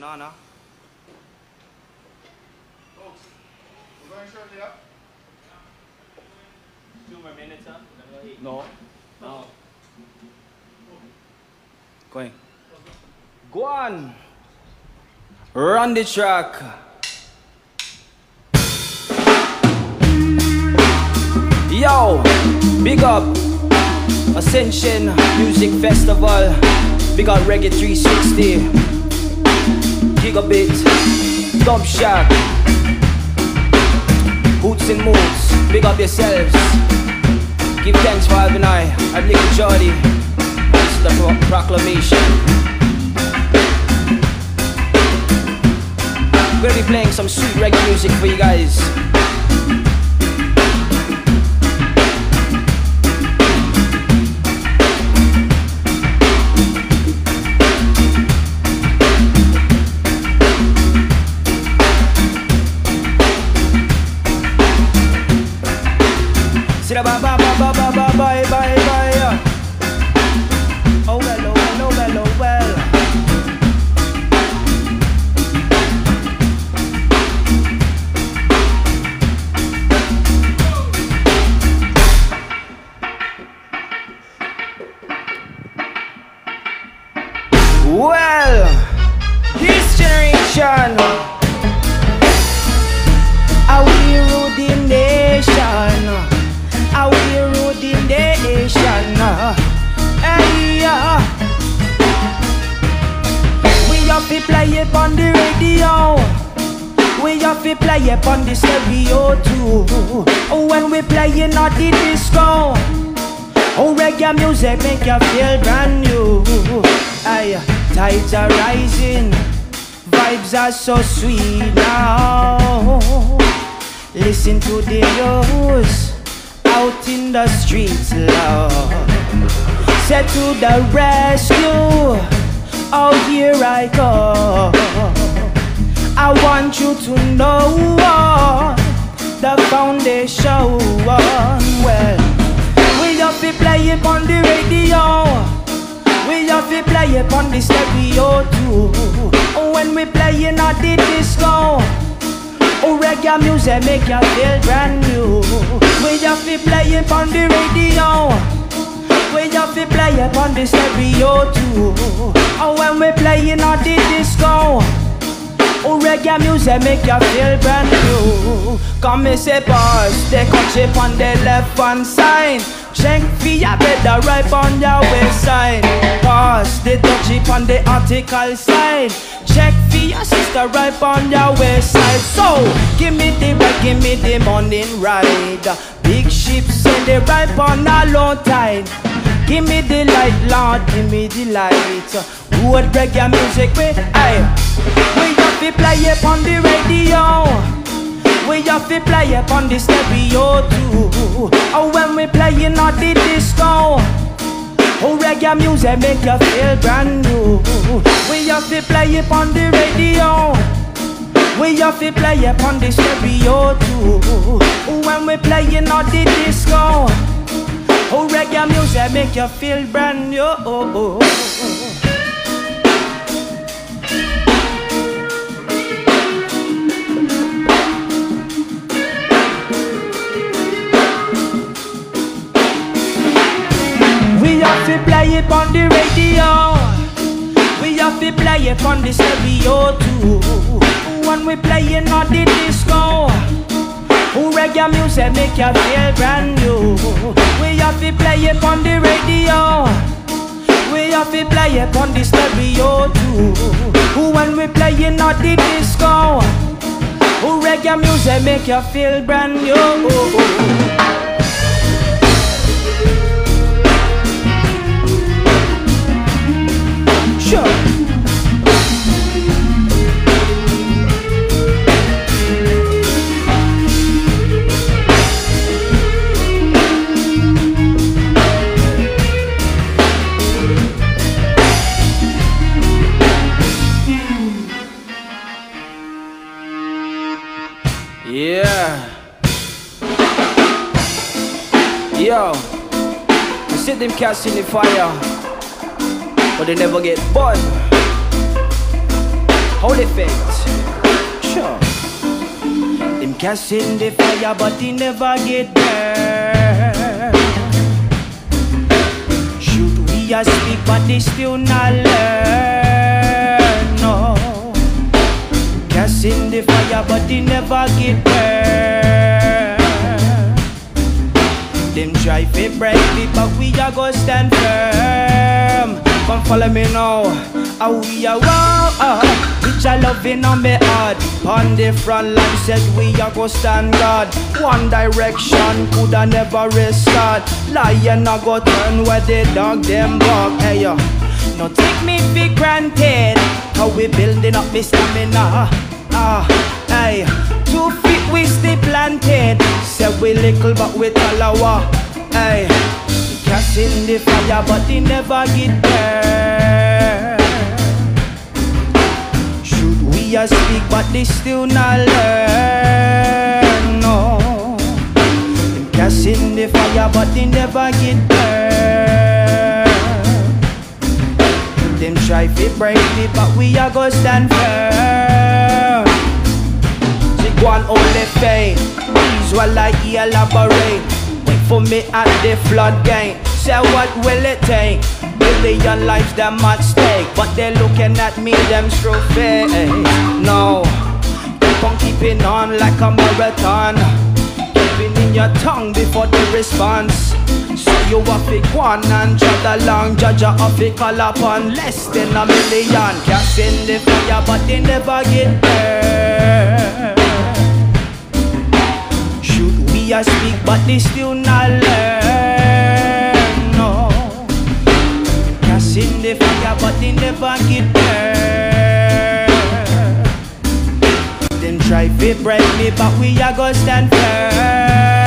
going on now. Folks, we're going shortly up. Two more minutes, huh? Then. No. No. Going. Go on. Run the track. Yo, big up Ascension Music Festival. Big up Reggae 360. Gigabit. Dump Shack. Boots and Moods. Big up yourselves. Give thanks for having I. I'm Likkle Jordee. This is the pro- proclamation. I'm gonna be playing some sweet reggae music for you guys. Well, this generation, I will rule the nation. I will rule the nation. Hey. We have to play it on the radio. We have to play it on the stereo too. When we play it on the disco. Oh, reggae music make you feel brand new. Aye, tides are rising, vibes are so sweet now. Listen to the youths out in the streets, Lord. Set to the rescue. Oh, here I go. I want you to know the foundation. Well, we have to play it on the radio. Have to play it on the stereo too. When we play it at the disco. Oh, reggae music make you feel brand new. We have to play it on the radio. We have to play it on the stereo too. Oh, when we play it at the disco. Oh, reggae music make you feel brand new. Come and say boss, they cut chip on the left hand side. Check for your better right on your waistline. On the article side. Check for your sister right on your waistline. So, give me the right, give me the morning ride. Big ship send it right on a low tide. Give me the light, Lord, give me the light. Wood reggae music, we, aye. We have to play it on the radio. We have to play it on the stereo too. Oh, when we playing on the disco. Oh, reggae music make you feel brand new. We have to play it on the radio. We have to play it on the stereo too. When we playing on the disco. Oh, reggae music make you feel brand new. To play it on the radio. We have to play it on the stereo too. When we playing on the disco. Reggae music make you feel brand new. We have to play it on the radio. We have to play it on the stereo too. When we playing on the disco. Reggae music make you feel brand new. Cats in the fire, but they never get burned. Holy faith. Sure. Them cast in the fire, but they never get burned. Shoot, we a speak, but they still not learn. No. Cast in the fire, but they never get burned. Them try to break me, but we a go stand firm. Come follow me now. How we a wow, uh, which a loving on me heart. On the front line said we a go stand guard. One direction coulda never restart. Lion a go turn where the dog them bark. Hey yo, no take me for granted. How we building up this stamina. Ah, planted. Say we little but we talawa. Hey, cast in the fire but they never get burned. Should we a speak but they still not learn? No. Them cast in the fire but they never get burned. Them try to break me, but we are go stand firm. She go on only fame, please while I elaborate. Wait for me at the flood gate. Say what will it take? Billion lives them at stake, but they looking at me them true face. No, keep on keeping on like a marathon. Keeping in your tongue before the response. So you have to go on and jot along, judge a to call upon less than a million. Cast in the fire, but they never get burned. We a speak, but they still not learn. No, cast in the fire, but they never get burned. Them try to break me, but we a go stand firm.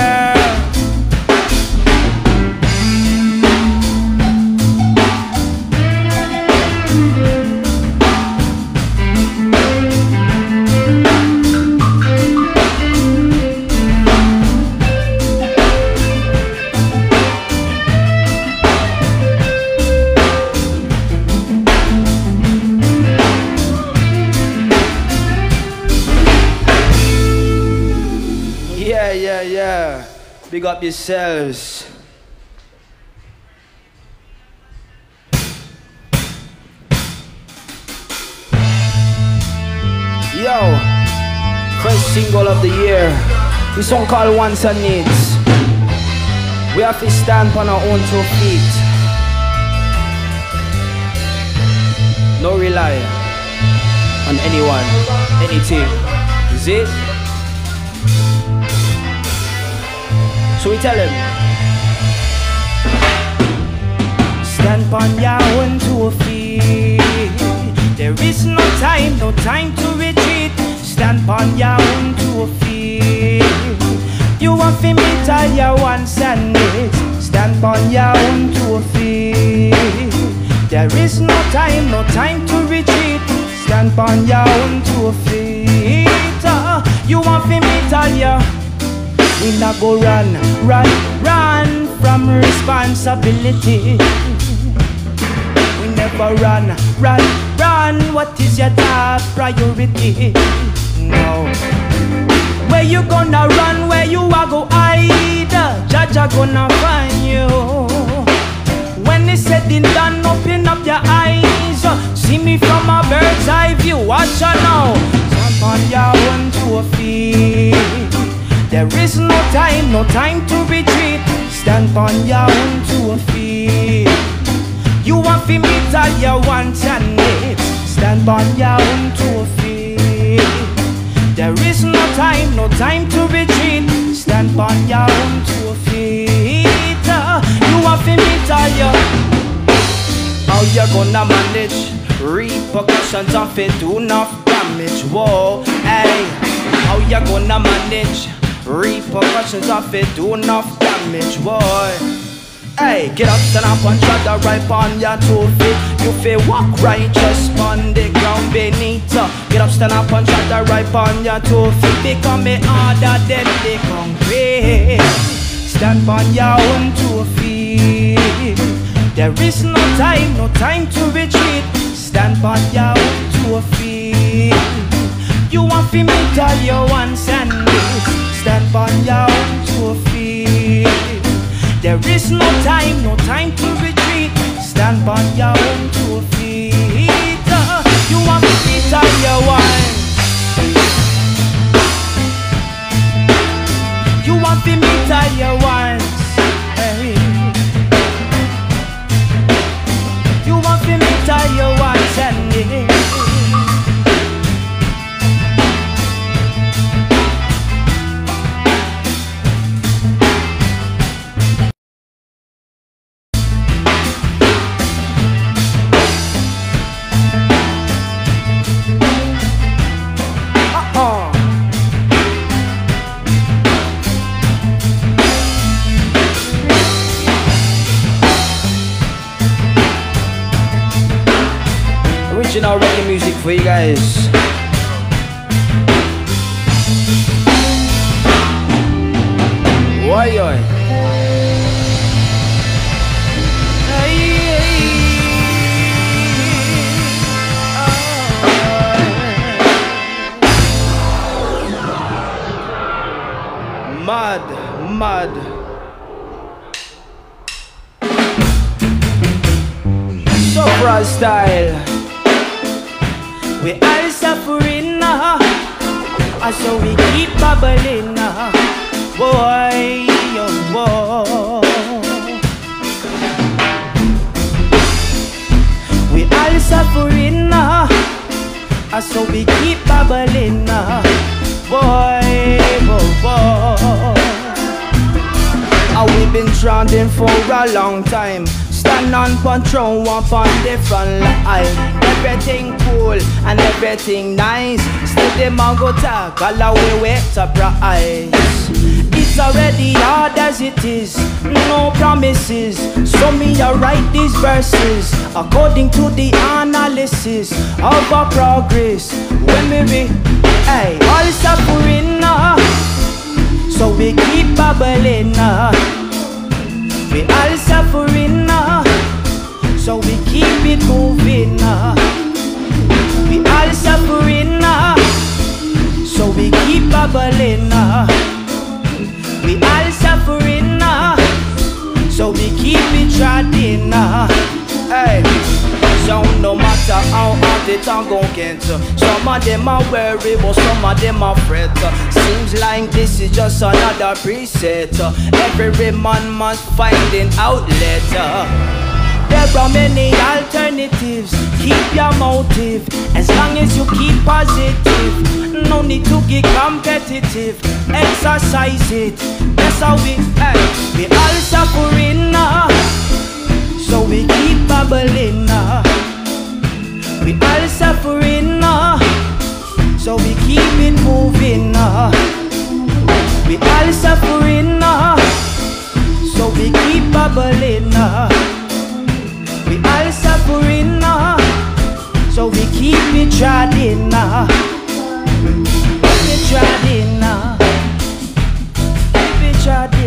Big up yourselves. Yo, first single of the year. This song called Wants and Needs. We have to stand on our own two feet. No rely on anyone, anything. Is it? So we tell him. Stand on your own two feet. There is no time, no time to retreat. Stand on your own two feet. You want to meet all your wants and needs. Stand on your own two feet. There is no time, no time to retreat. Stand on your own two feet. Ah, You want to meet all your we not go run, run, run from responsibility. We never run, run, run. What is your top priority? No. Where you gonna run? Where you are go hide? Jaja gonna find you. When it's said and done, open up your eyes. See me from a bird's eye view. Watch out now. Jump on your own two feet. There is no time, no time to retreat. Stand on your own two feet. You want to meet all your wants and needs. Stand on your own two feet. There is no time, no time to retreat. Stand on your own two feet. You want to meet all your how you gonna manage repercussions of it do enough damage? Whoa, hey, how you gonna manage repercussions of it do enough damage? Boy, hey, get up, stand up and try to right on your two feet. You feel walk right just on the ground beneath. uh. Get up, stand up and try to right on your two feet. Become me harder than the concrete. Stand on your own two feet. There is no time, no time to retreat. Stand on your own two feet. You want to me tell you once and this Stand on your own two feet There is no time, no time to retreat. Stand on your own two feet You want you once You bubbling now. Boy, oh, boy. And ah, We've been trending for a long time. Stand on patrol, up on different line. Everything cool and everything nice. Still them a go talk all the way surprise. It's already hard as it is, no promises. So me I write these verses according to the analysis of our progress. When we be, hey, all suffering now. So we keep bubbling uh. We all suffering uh. So we keep it moving uh. We all suffering uh. So we keep bubbling uh. We all suffering uh. So we keep it trotting uh. Hey so no matter how hard it a gon' get Some of them are worry but some of them are fret Seems like this is just another preset Every man must find an outlet there are many alternatives. Keep your motive as long as you keep positive. No need to get competitive. Exercise it. That's how we act. We all suffering now. Uh, so we keep bubbling now. We all suffering now. Uh, so we keep it moving now. We all suffering now. So we keep bubbling now. Suffering now. So we keep it treading now. Ah. Keep it treading now. Ah. Keep it treading,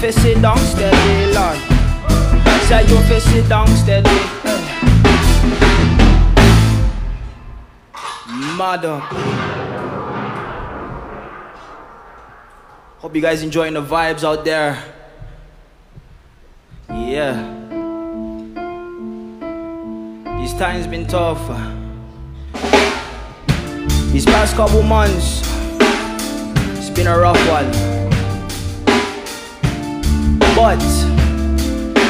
Fi sit down steady, Lord. Say you fi sit down steady. Mother. Hope you guys enjoying the vibes out there. Yeah. These times been tough. Uh. These past couple months, it's been a rough one. But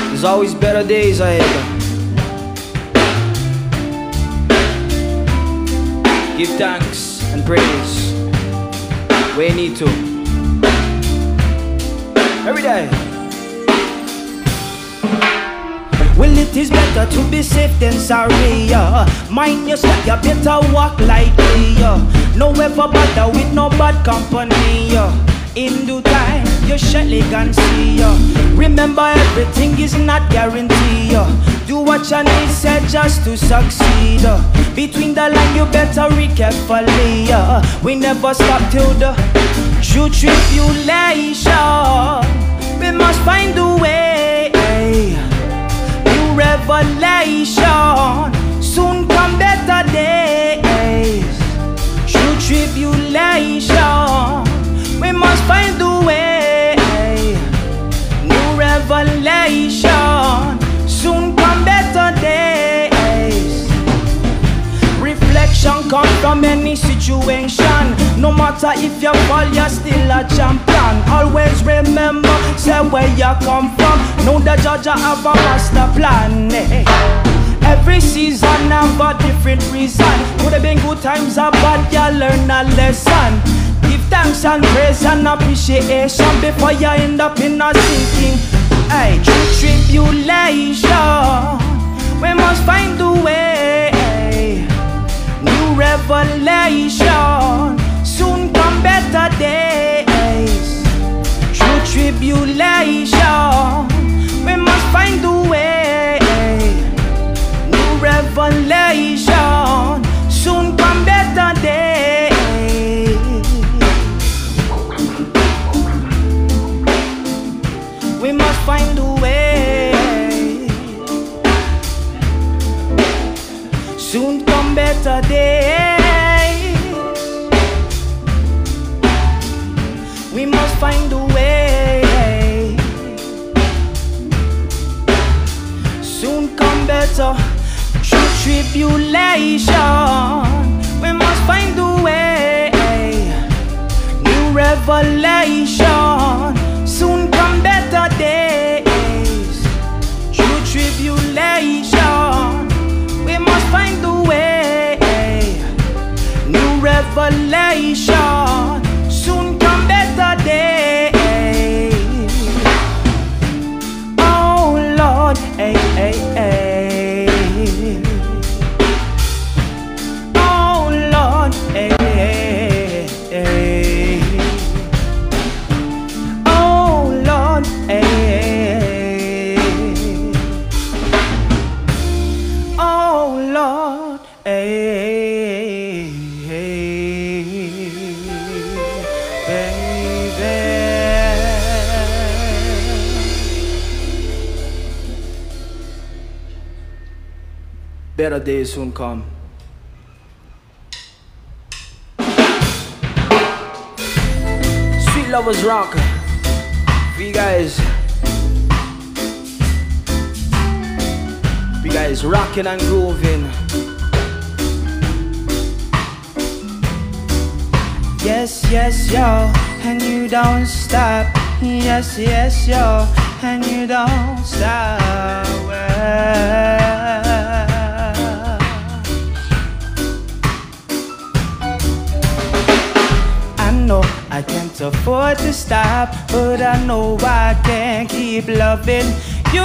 there's always better days ahead. Give thanks and praise where you need to. Every day. Well, it is better to be safe than sorry. Uh. Mind your step, you better walk lightly. Uh. No ever bother with no bad company. Uh. In due time, you surely can see. Uh. Remember, everything is not guaranteed. Uh. Do what you need, said just to succeed. Uh. Between the line, you better read carefully. Uh. We never stop till the true tribulation. We must find a way. New revelation. Soon come better days. True tribulation. Soon come better days. Reflection comes from any situation. No matter if you fall, you're still a champion. Always remember, say where you come from. Know the judge have a master plan. Every season have a different reason. Could have been good times or bad, you learn a lesson. Give thanks and praise and appreciation before you end up in a sinking. True tribulation. We must find a way. New revelation. Soon come better days. True tribulation. We must find a way. New revelation. Days. We must find a way. Soon come better true tribulation. We must find a way. New revelation. Revelation. Soon Days soon come. Sweet Lovers Rock. For you guys. For you guys rocking and grooving. Yes, yes, yo, and you don't stop. Yes, yes, yo, and you don't stop. Well, can't afford to stop, but I know I can't keep loving you.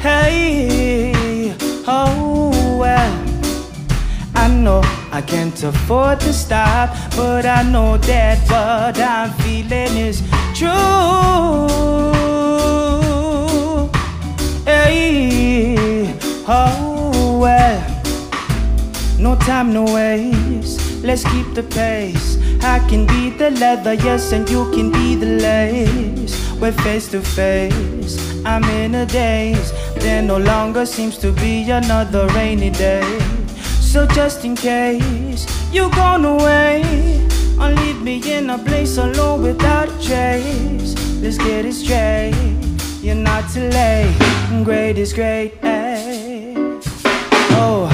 Hey, oh well. I know I can't afford to stop, but I know that what I'm feeling is true. Hey, oh well. No time, no waste. Let's keep the pace. I can be the leather, yes, and you can be the lace. We're face to face. I'm in a daze. There no longer seems to be another rainy day. So just in case you gone away, and leave me in a place alone without a trace. Let's get it straight. You're not too late. Great is great. Ay. Oh,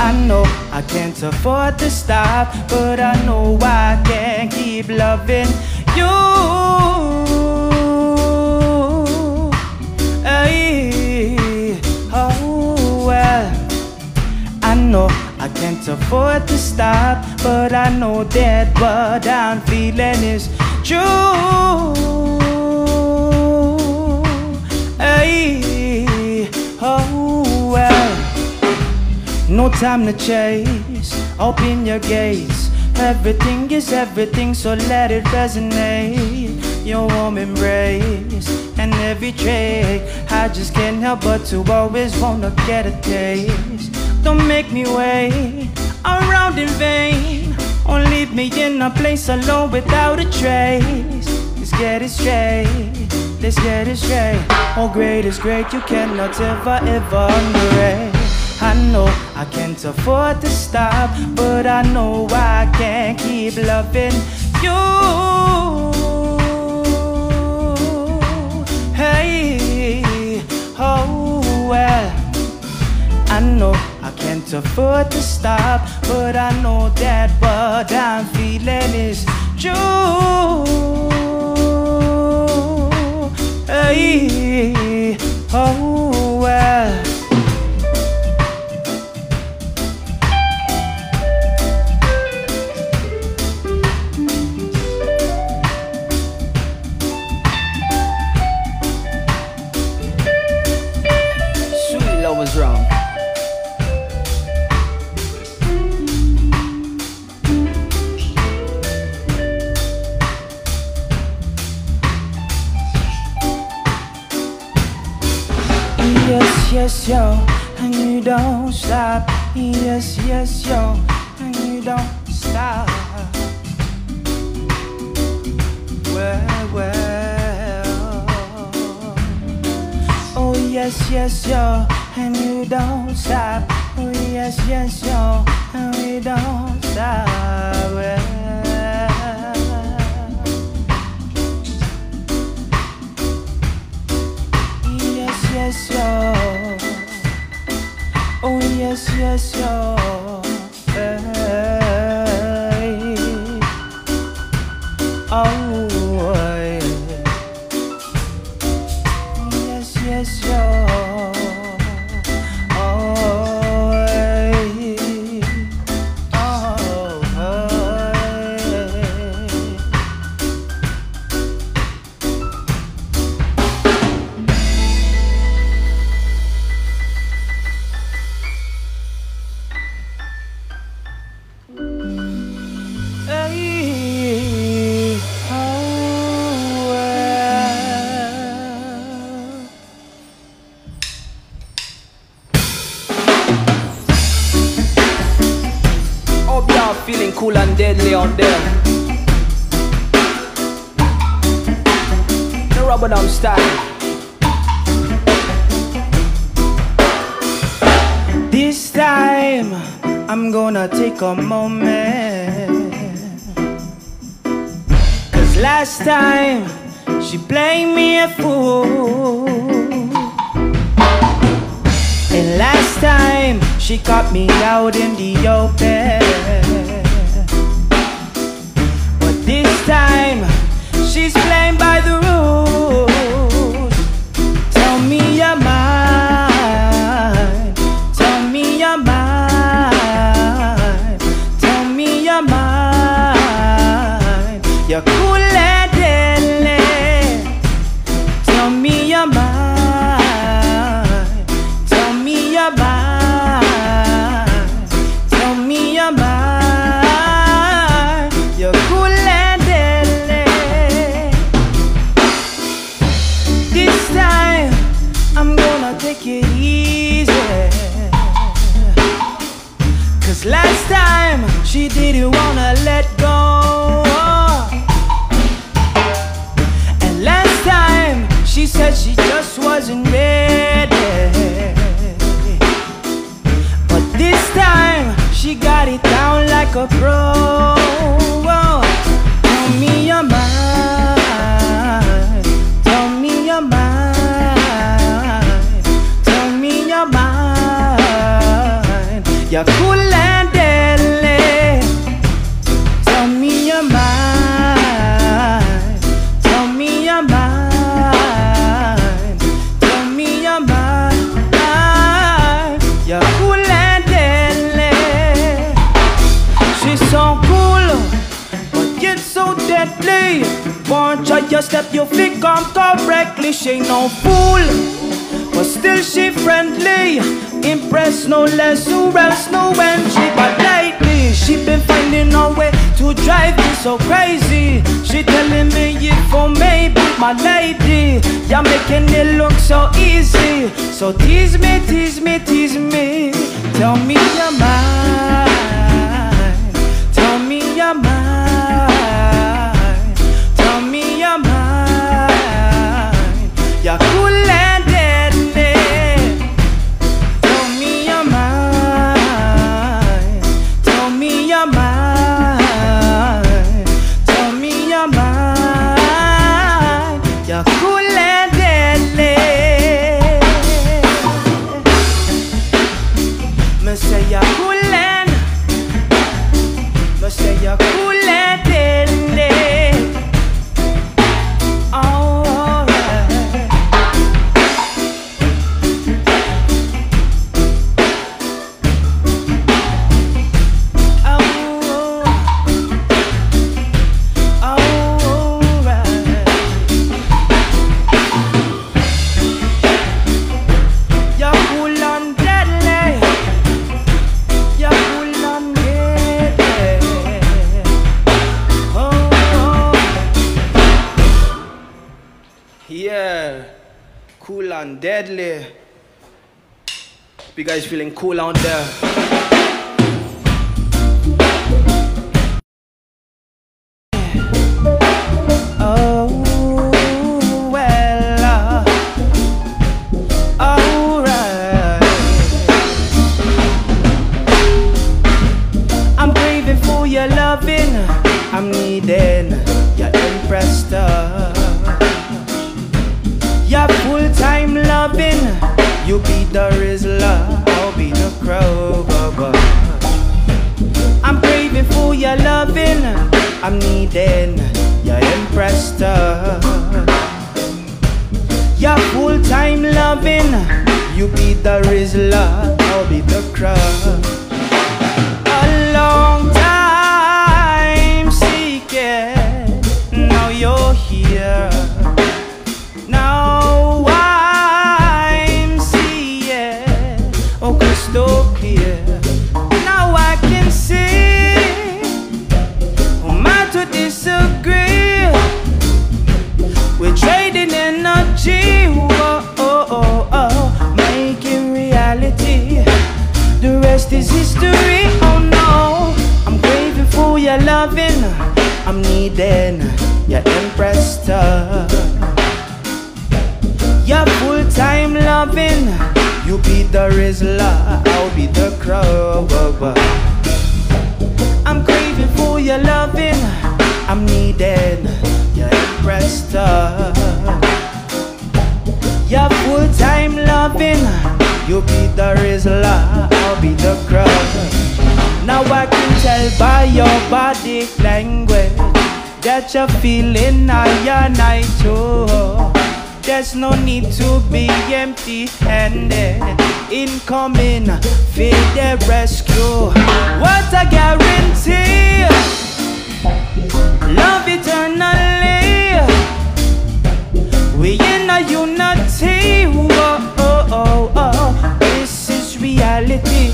I know I can't afford to stop, but I know I can't keep loving you. Oh well, I know I can't afford to stop, but I know that what I'm feeling is true. Ay, no time to chase. Open your gates. Everything is everything, so let it resonate. Your warm embrace and every trait. I just can't help but to always wanna get a taste. Don't make me wait around in vain. Or leave me in a place alone without a trace. Let's get it straight. Let's get it straight. Oh, great is great. You cannot ever, ever underrate. I know I can't afford to stop, but I know I can't keep loving you. Hey, oh well. I know I can't afford to stop, but I know that what I'm feeling is true. Hey, oh well. I'm gonna take a moment. Cause last time she played me a fool. And last time she caught me out in the open. But this time she's playing by the rules. Last time she didn't wanna let go. And last time she said she just wasn't ready. But this time she got it down like a pro. Step, you think I'm correctly. She ain't no fool, but still she friendly. Impressed no less, who else no when she but lately she been finding a way to drive me so crazy. She telling me if for maybe my lady, you're making it look so easy. So tease me, tease me, tease me. Tell me your mind. Tell me your mind. Cool feeling cool out there? You be the Rizla, I'll be the crow. I'm craving for your loving. I'm needing your impressed. Your full time loving. You be the Rizla, I'll be the crow. A long Your impressed touch. Your full time loving. You be the Rizla, I'll be the crow. I'm craving for your loving. I'm needing your impressed touch. Your full time loving. You be the Rizla, I'll be the crow. Now I can tell by your body language that you're feeling I and I too. There's no need to be empty handed. Incoming, feed the rescue. What a guarantee! Love eternally. We in a unity. Whoa, oh, oh, oh. This is reality.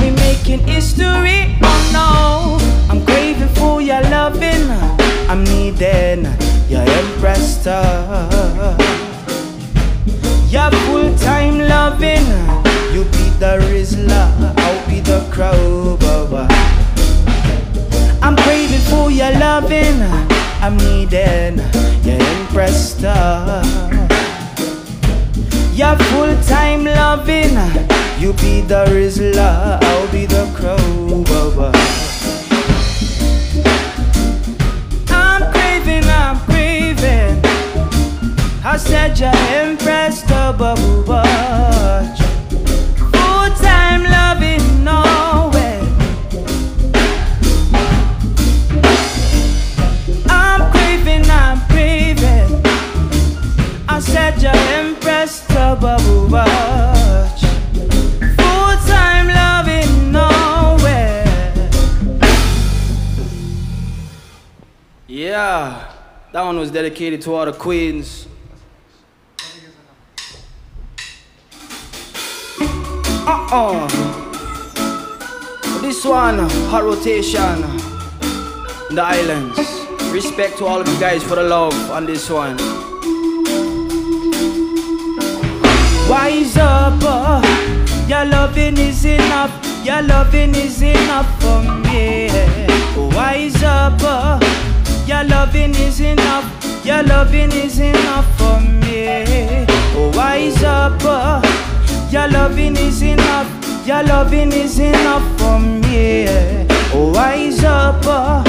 We making history. Oh no, I'm craving for your loving. I'm needing your touch. Your full time loving. You be the Rizla, I'll be the crow. I'm craving for your loving. I'm needing your impressed Your full time loving. You be the Rizla, I'll be the crow. I said you're impressed, oh, bubble watch. Full time loving, no way. I'm craving, I'm craving. I said you're impressed, oh, bubble watch. Full time loving, no way. Yeah, that one was dedicated to all the queens. Uh-uh. This one, hot rotation the islands. Respect to all of you guys for the love on this one. Wise up, uh, your loving is enough. Your loving is enough for me. Wise up, uh, your loving is enough. Your loving is enough for me. Wise up, uh, your loving is enough. Your loving is enough for me. Oh wise up, uh,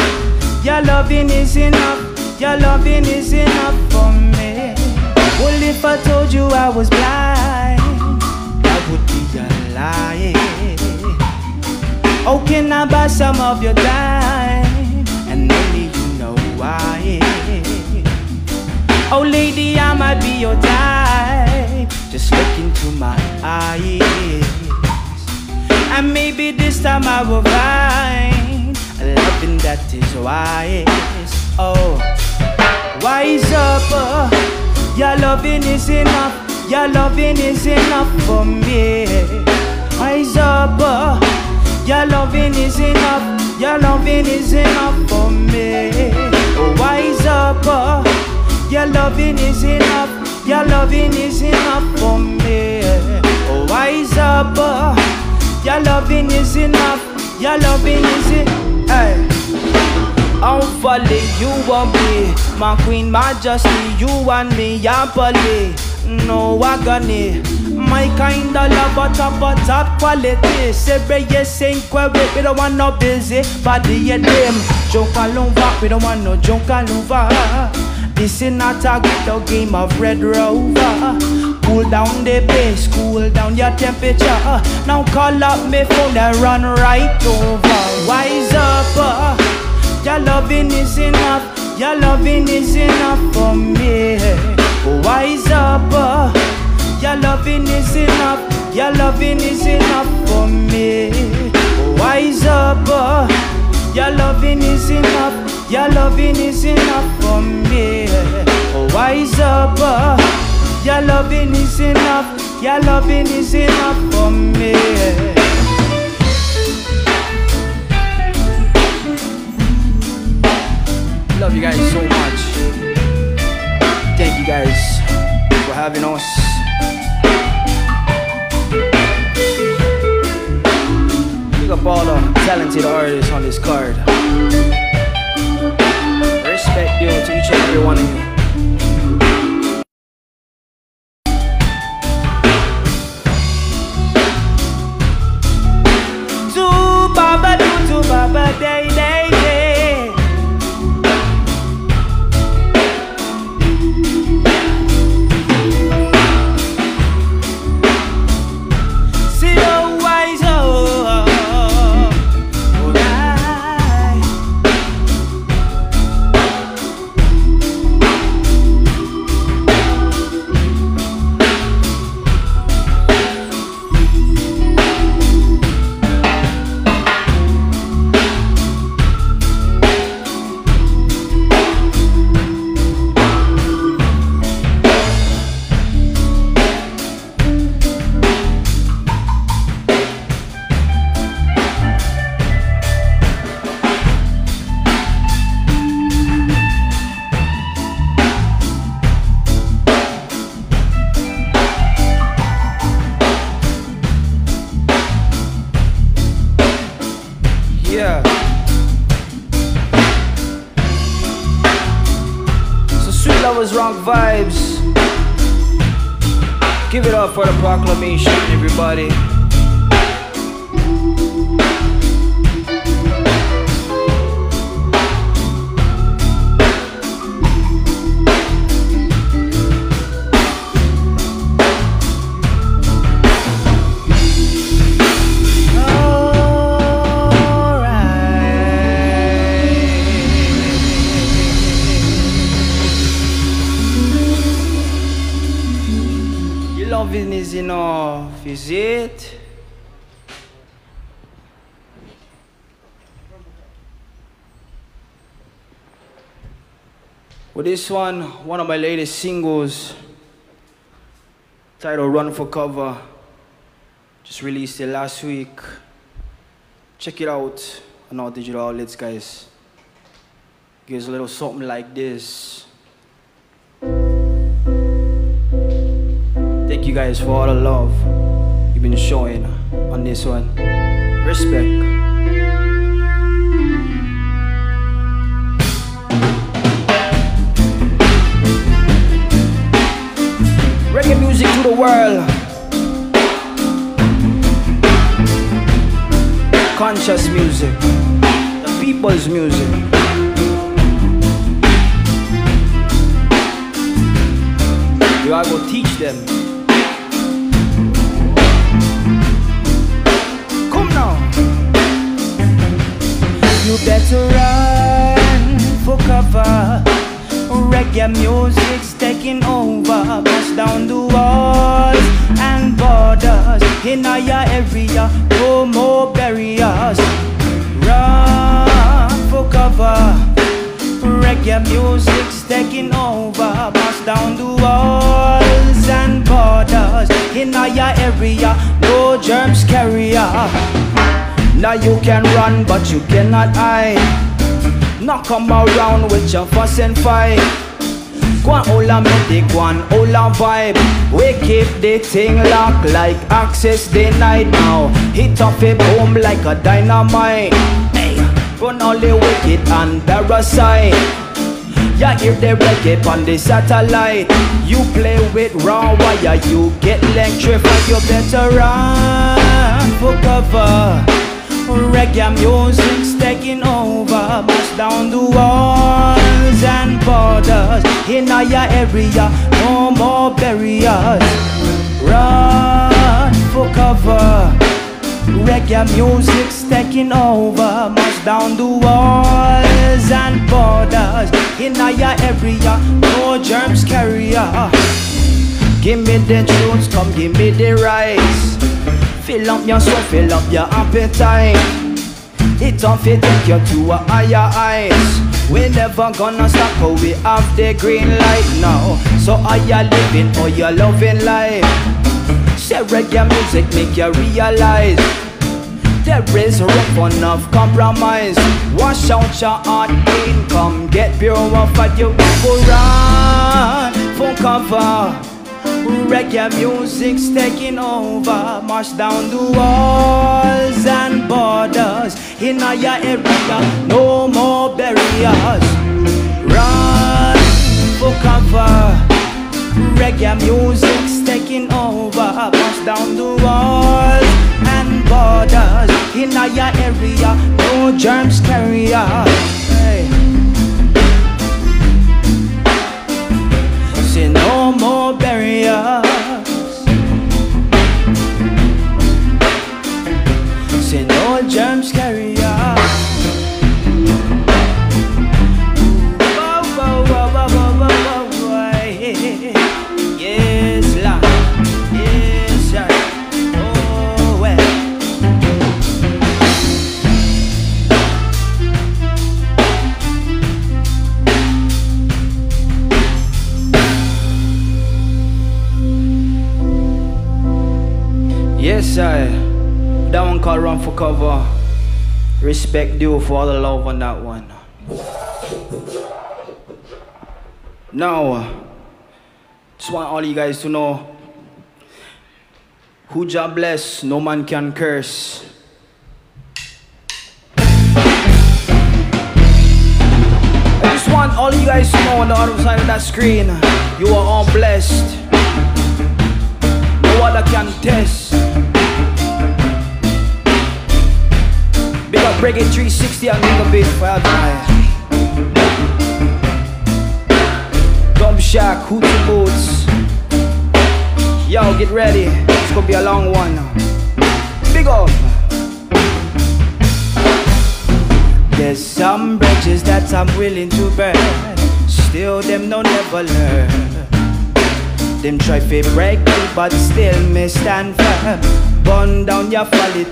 your loving is enough. Your loving is enough for me. Well, if I told you I was blind, that would be a lie. Oh, can I buy some of your time? And only you know why. Oh, lady, I might be your type. Just look into my eyes. And maybe this time I will find a loving that is wise. Oh, wise up. uh, your loving is enough. Your loving is enough for me. Wise up. uh, your loving is enough. Your loving is enough for me. Oh, wise up. uh, your loving is enough. Your loving is enough for me. Oh, wise up. your loving is enough. Your loving is enough. Hey. I'm folly, you want me. My queen majesty, you and me, happily. No agony. My kind of love, top of top quality. Say, yes, ain't query, we don't want no busy. Body and them. Joke alone, we don't want no joke alone. This is not a good game of Red Rover. Cool down the bass, cool down your temperature. Now call up me phone and run right over. Wise up, uh, your loving is enough. Your loving is enough for me. Wise up, uh, your loving is enough. Your loving is enough for me. Wise up, uh, your loving is enough. Your loving is enough for me. Oh, wise up, uh, your loving is enough. Your loving is enough for me. Love you guys so much. Thank you guys for having us. Big up all the talented artists on this card. With this one, one of my latest singles, titled Run for Cover, just released it last week. Check it out on all digital outlets, guys. Gives a little something like this. Thank you guys for all the love you've been showing on this one. Respect. Reggae music to the world. Conscious music. The people's music. You are gonna teach them. Come now. You better run. Reggae music's taking over. Bust down the walls and borders. In our area, no more barriers. Run for cover. Reggae music's taking over. Bust down the walls and borders. In our area, no germs carrier. Now you can run, but you cannot hide. Not come around with your fuss and fight. Go on, hold a medic, go on, hold vibe. We keep the thing locked like access denied now. Hit off a boom like a dynamite. Hey, run all the wicked and parasite. Ya hear the reggae on the satellite. You play with raw wire, you get electrified. You better run for cover. Reggae music's taking over. Bust down the walls and borders. In our area, no more barriers. Run for cover. Reggae music's taking over. Bust down the walls and borders. In your area, no germs carrier. Give me the truth, come give me the rice. Fill up your soul, fill up your appetite. It don't fit take you to a higher heights. We never gonna stop, cause we have the green light now. So are you living or you loving life? Say reggae music make you realize there is room for enough compromise. Wash out your heart, income, get pure purified. You go run for cover. Reggae music's taking over. March down the walls and borders. In our area, no more barriers. Run for cover. Reggae music's taking over. March down the walls and borders. In our area, no germs carrier. More barriers. Say no germs carrier. Yes, I. That one called Run for Cover. Respect you for all the love on that one. Now, just want all you guys to know who Jah bless, no man can curse. I just want all you guys to know on the other side of that screen, you are all blessed. No other can test. Reggae 360 and Gigabit for Adonai. Dub Shack, Hoots and Boots. Yo, get ready. It's gonna be a long one. Big up. There's some bridges that I'm willing to burn. Still, them no never learn. Them try to break me, but still me stand firm. Burn down your folly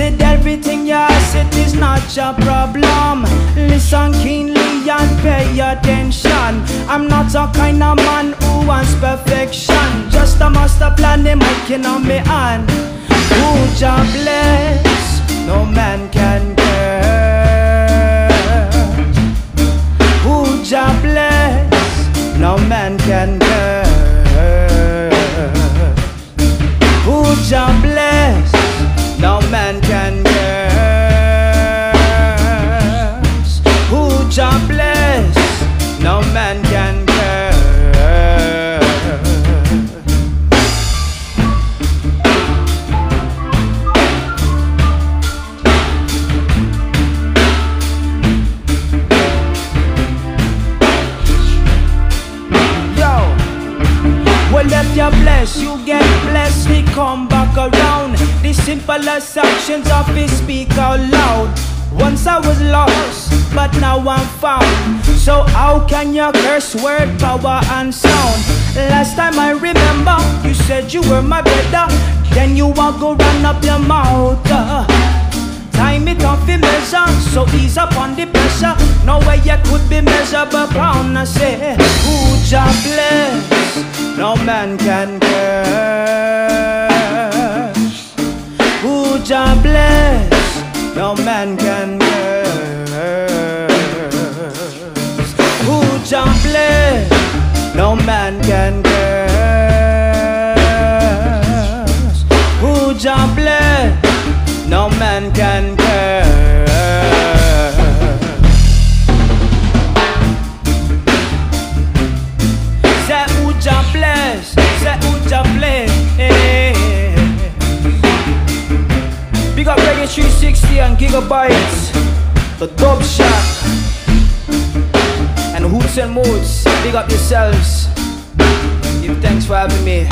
Said everything you said is not your problem. Listen keenly and pay attention. I'm not a kind of man who wants perfection. Just a master plan, they making on me hand. Who Jah bless, no man can curse. Who Jah bless, no man can curse. How can you curse word, power and sound? Last time I remember, you said you were my brother. Then you walk go run up your mouth. Time it off the measure, so ease up on the pressure. No way you could be measured, but pound I say, who Jah bless, no man can curse. Who Jah bless, no man can no man can curse. Who bless, no man can curse. Big up Reggae 360 and Gigabytes, the Dub and Hoots and Moods. Big up yourselves. Give thanks for having me.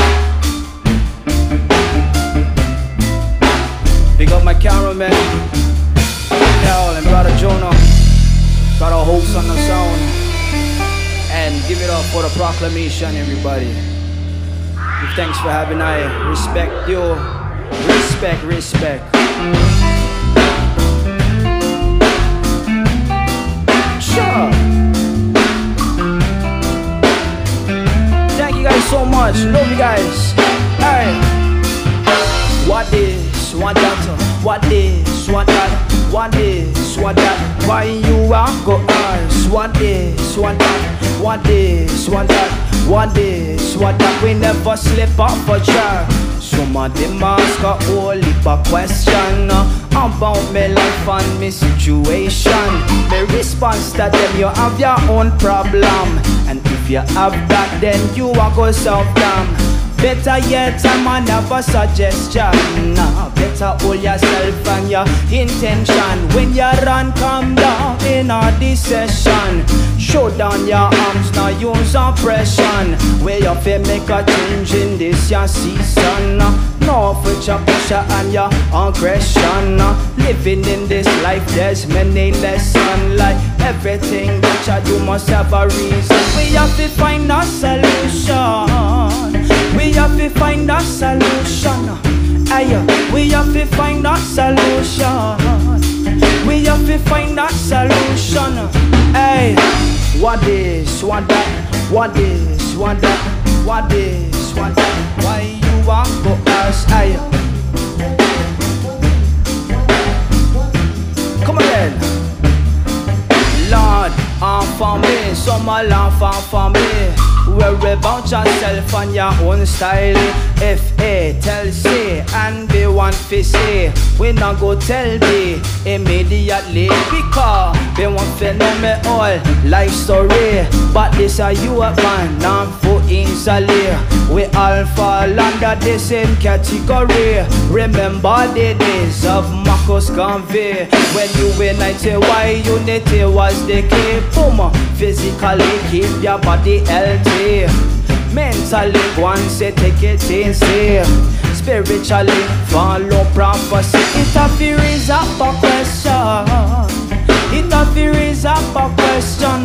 Big up my cameraman, Carol and brother Jonah, brother Hopes on the sound, and give it up for the proclamation, everybody. Give thanks for having I respect you, respect, respect. Sure. So much. Love you guys. Alright. What this, what that, what this, what that, what this, what that. Why you are go ask? What this, what that, what this, what that, what what that. We never slip up a track. Some of them ask a whole heap of question uh, about me life and me situation. My response to them, you have your own problem, and if you have that, then you are go solve them. Better yet, I'm never suggestion. Nah, better hold yourself and your intention. When you run, come down in a session. Show down your arms, now use oppression. Where you feel make a change in this your season. No for your pressure and your aggression. Living in this life, there's many lessons. Like everything that you do must have a reason. We have to find a solution. We have to find a solution. Aye, we have to find a solution. We have to find a solution. Hey, what this, what that, what this, what that, what this, what that. Why you want go ask? Aye. For me, some a laugh on for me. Worry about yourself and your own style. F.A. tell C and B want fi say We not go tell B immediately Because they want fi know me all. Life story But this a you a man, I'm for instantly We all fall under the same category. Remember the days of Marcus Garvey. When you were 90 why unity was the key? Boom, physically keep your body healthy Mentally, once you take it easy Spiritually, follow prophecy. It a fi raise up a question. It a fi raise up a question.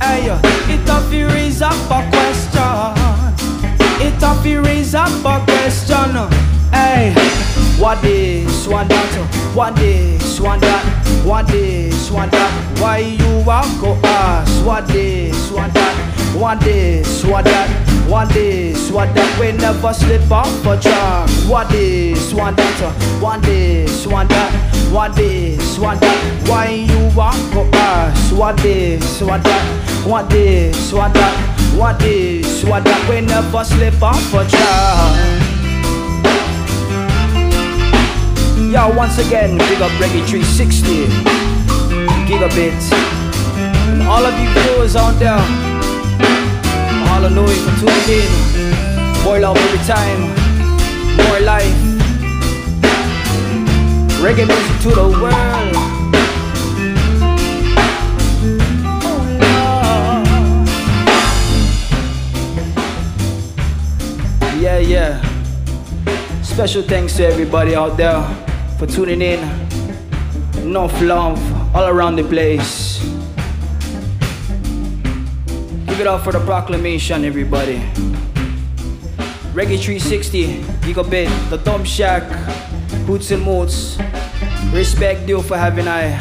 Hey, it a fi raise up a question. It a fi raise up a question. Hey, what this, what that? What this, what that? What this, what that? Why you walk go ask? What this, what that? What this, what that what this, what that, we never slip off a track. What this, what that, what this, what that, what this, what that. Why you walk for us? What this, what that, what this, what that, what this, what that. We never slip off a track. Yo, once again, big up Reggae 360, Gigabit, and all of you viewers out there. Hallelujah for tuning in. More love every time. More life. Reggae music to the world. Oh, yeah, yeah. Special thanks to everybody out there for tuning in. Enough love all around the place. Give it up for the proclamation, everybody. Reggae 360, Gigabit, The Thumb Shack, Hoots and Moots. Respect due for having I.